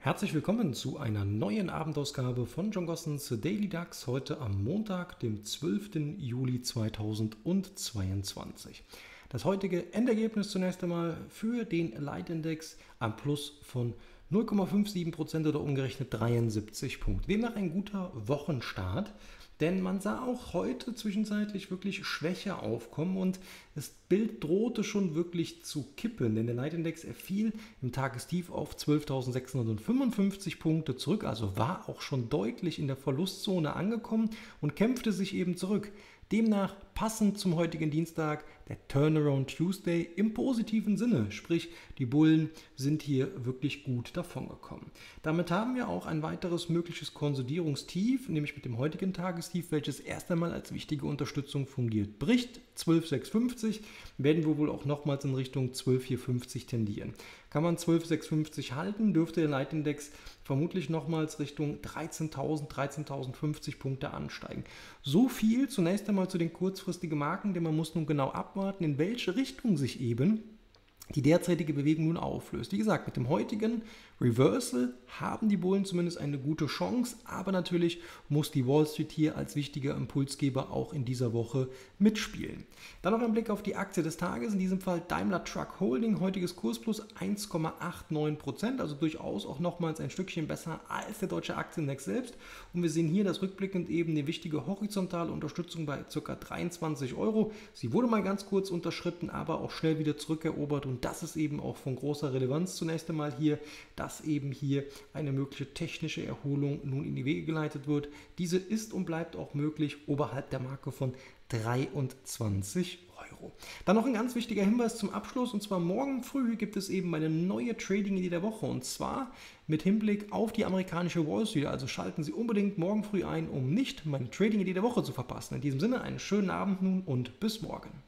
Herzlich willkommen zu einer neuen Abendausgabe von John Gossens Daily DAX heute am Montag, dem 12. Juli 2022. Das heutige Endergebnis zunächst einmal für den Leitindex am Plus von 0,57% oder umgerechnet 73 Punkte. Demnach ein guter Wochenstart. Denn man sah auch heute zwischenzeitlich wirklich Schwäche aufkommen und das Bild drohte schon wirklich zu kippen, denn der Leitindex fiel im Tagestief auf 12.655 Punkte zurück, also war auch schon deutlich in der Verlustzone angekommen und kämpfte sich eben zurück. Demnach passend zum heutigen Dienstag der Turnaround Tuesday im positiven Sinne, sprich die Bullen sind hier wirklich gut davongekommen. Damit haben wir auch ein weiteres mögliches Konsolidierungstief, nämlich mit dem heutigen Tagestief, welches erst einmal als wichtige Unterstützung fungiert. Bricht 12,650, werden wir wohl auch nochmals in Richtung 12,450 tendieren. Kann man 12,650 halten, dürfte der Leitindex vermutlich nochmals Richtung 13.000, 13.050 Punkte ansteigen. So viel zunächst einmal zu den kurzfristigen Marken, denn man muss nun genau abwarten, in welche Richtung sich eben die derzeitige Bewegung nun auflöst. Wie gesagt, mit dem heutigen Reversal haben die Bullen zumindest eine gute Chance, aber natürlich muss die Wall Street hier als wichtiger Impulsgeber auch in dieser Woche mitspielen. Dann noch ein Blick auf die Aktie des Tages, in diesem Fall Daimler Truck Holding, heutiges Kurs plus 1,89%, also durchaus auch nochmals ein Stückchen besser als der deutsche Aktienindex selbst. Und wir sehen hier das rückblickend eben eine wichtige horizontale Unterstützung bei ca. 23 Euro. Sie wurde mal ganz kurz unterschritten, aber auch schnell wieder zurückerobert und und das ist eben auch von großer Relevanz zunächst einmal hier, dass eben hier eine mögliche technische Erholung nun in die Wege geleitet wird. Diese ist und bleibt auch möglich oberhalb der Marke von 23 Euro. Dann noch ein ganz wichtiger Hinweis zum Abschluss und zwar morgen früh gibt es eben eine neue Trading-Idee der Woche und zwar mit Hinblick auf die amerikanische Wall Street. Also schalten Sie unbedingt morgen früh ein, um nicht meine Trading-Idee der Woche zu verpassen. In diesem Sinne einen schönen Abend nun und bis morgen.